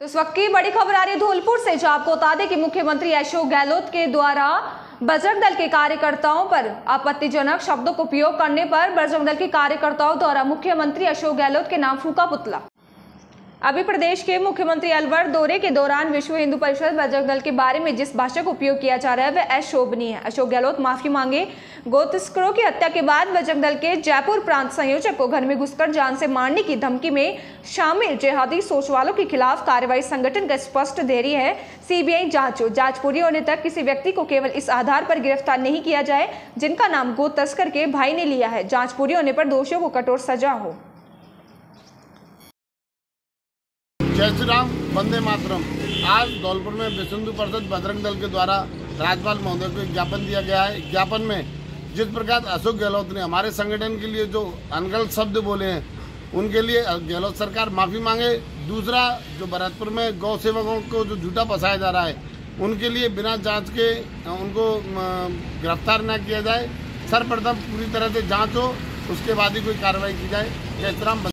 तो इस वक्त की बड़ी खबर आ रही है धौलपुर से जो आपको बता दें कि मुख्यमंत्री अशोक गहलोत के द्वारा बजरंग दल के कार्यकर्ताओं पर आपत्तिजनक शब्दों का उपयोग करने पर बजरंग दल के कार्यकर्ताओं द्वारा मुख्यमंत्री अशोक गहलोत के नाम फूका पुतला। अभी प्रदेश के मुख्यमंत्री अलवर दौरे के दौरान विश्व हिंदू परिषद बजरंग दल के बारे में जिस भाषा का उपयोग किया जा रहा है, वह अशोभनीय है। अशोक गहलोत, माफ़ी मांगे। गो तस्करों की हत्या के बाद बजरंग दल के जयपुर प्रांत संयोजक को घर में घुसकर जान से मारने की धमकी में शामिल, जेहादी सोच वालों के खिलाफ कार्रवाई संगठन का स्पष्ट रही है। सीबीआई जाँच हो जाँच पूरी होने तक किसी व्यक्ति को केवल इस आधार पर गिरफ़्तार नहीं किया जाए, जिनका नाम गो तस्कर के भाई ने लिया है। जाँच पूरी होने पर दोषियों को कठोर सजा हो। जय श्री राम वंदे मातरम। आज धौलपुर में विश्व परिषद बजरंग दल के द्वारा राज्यपाल महोदय को एक ज्ञापन दिया गया है। ज्ञापन में जिस प्रकार अशोक गहलोत ने हमारे संगठन के लिए जो अनगढ़ शब्द बोले हैं, उनके लिए गहलोत सरकार माफ़ी मांगे। दूसरा, जो भरतपुर में गौ सेवकों को जो झूठा फंसाया जा रहा है, उनके लिए बिना जाँच के उनको गिरफ़्तार न किया जाए। सर्वप्रथम पूरी तरह से जाँच हो उसके बाद ही कोई कार्रवाई की जाए। जय राम